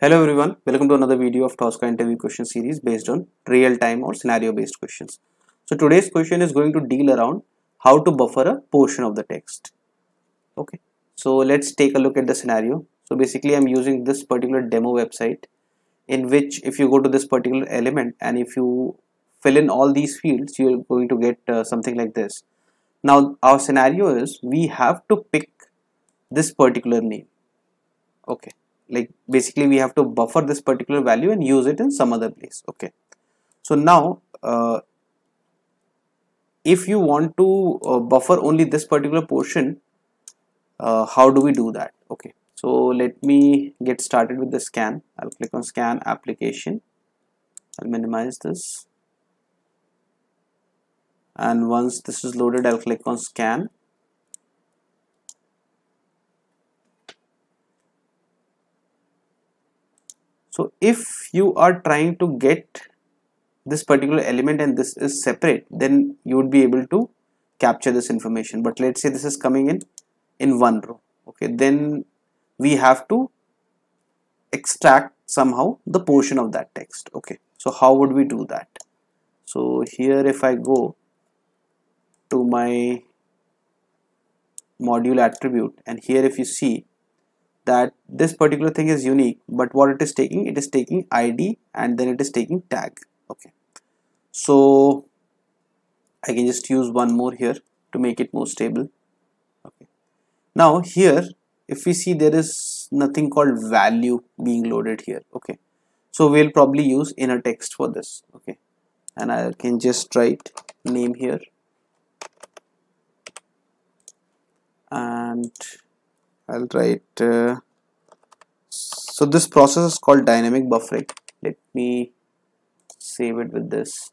Hello everyone, welcome to another video of Tosca interview question series based on real-time or scenario-based questions. So today's question is going to deal around how to buffer a portion of the text. Okay, so let's take a look at the scenario. So basically I'm using this particular demo website in which if you go to this particular element and if you fill in all these fields you're going to get uh, something like this. Now our scenario is we have to pick this particular name. Okay like basically we have to buffer this particular value and use it in some other place okay? So now uh, if you want to uh, buffer only this particular portion uh, how do we do that okay? So let me get started with the scan. I'll click on scan application. I'll minimize this. And once this is loaded I'll click on scan so if you are trying to get this particular element and this is separate then you would be able to capture this information. But let's say this is coming in in one row okay? Then we have to extract somehow the portion of that text okay? So how would we do that? So here if I go to my module attribute and here if you see that this particular thing is unique but what it is taking it is taking id and then it is taking tag okay? So I can just use one more here to make it more stable okay? Now here if we see there is nothing called value being loaded here okay? So we'll probably use inner text for this okay? And I can just write name here. And I'll write uh, so this process is called dynamic buffering. Let me save it with this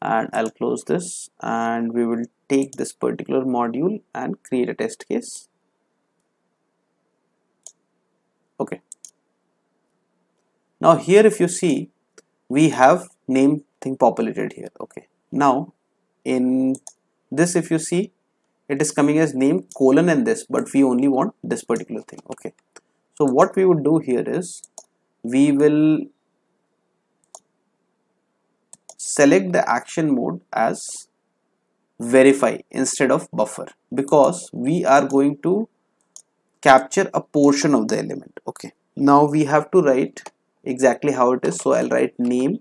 and I'll close this and we will take this particular module and create a test case. Okay. Now here if you see we have name thing populated here. Okay. Now in this if you see it is coming as name colon and this but we only want this particular thing. Okay. So what we would do here is we will select the action mode as verify instead of buffer because we are going to capture a portion of the element. Okay. Now we have to write exactly how it is. So I'll write name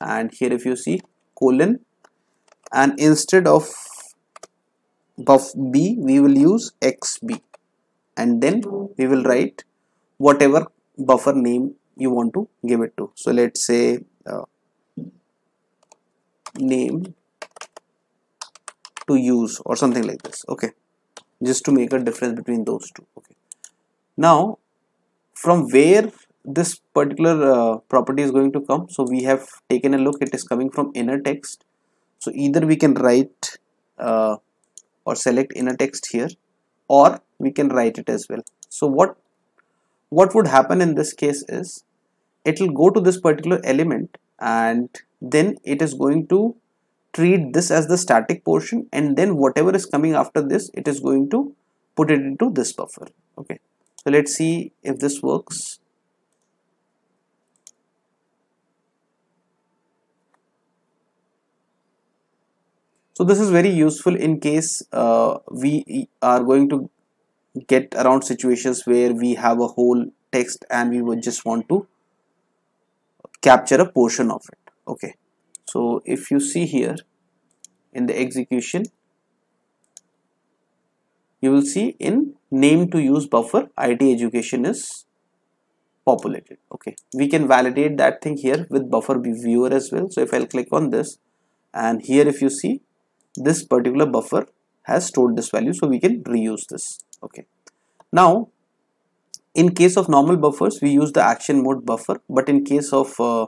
and here if you see colon and instead of buff b we will use xb and then we will write whatever buffer name you want to give it to. So let's say uh, name to use or something like this. Okay. Just to make a difference between those two. Okay. Now from where this particular uh, property is going to come so we have taken a look. It is coming from inner text. So either we can write uh, or select inner text here or we can write it as well. So what what would happen in this case is it will go to this particular element and then it is going to treat this as the static portion and then whatever is coming after this it is going to put it into this buffer. Okay. So let's see if this works so this is very useful in case uh, we are going to get around situations where we have a whole text and we would just want to capture a portion of it. Okay. So if you see here in the execution you will see in name to use buffer IT education is populated. Okay. We can validate that thing here with buffer viewer as well. So if I'll click on this and here if you see this particular buffer has stored this value so we can reuse this okay. Now in case of normal buffers we use the action mode buffer but in case of uh,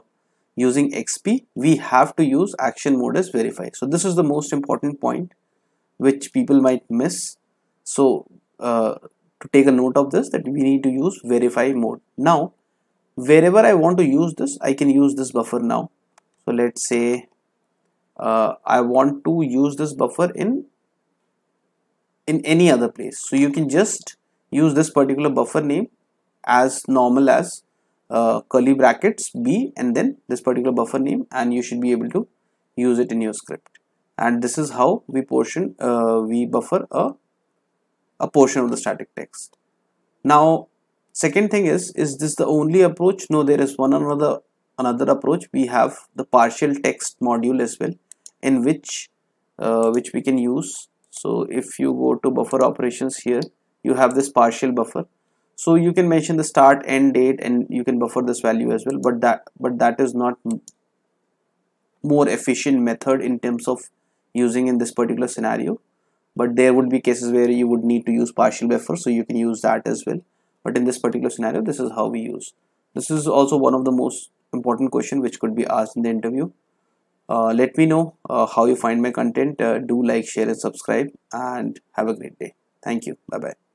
using xb we have to use action mode as verify. So this is the most important point which people might miss. So uh, to take a note of this that we need to use verify mode. Now wherever I want to use this I can use this buffer now. So let's say uh, I want to use this buffer in in any other place. So you can just use this particular buffer name as normal as uh, curly brackets b and then this particular buffer name and you should be able to use it in your script. And this is how we portion uh, we buffer a, a portion of the static text. Now second thing is is this the only approach? No there is one another another approach. We have the partial text module as well in which uh, which we can use. So if you go to buffer operations here you have this partial buffer. So you can mention the start end date and you can buffer this value as well but that but that is not more efficient method in terms of using in this particular scenario. But there would be cases where you would need to use partial buffer so you can use that as well. But in this particular scenario this is how we use. This is also one of the most important question which could be asked in the interview let me know uh, how you find my content. Uh, do like share and subscribe and have a great day. Thank you. Bye bye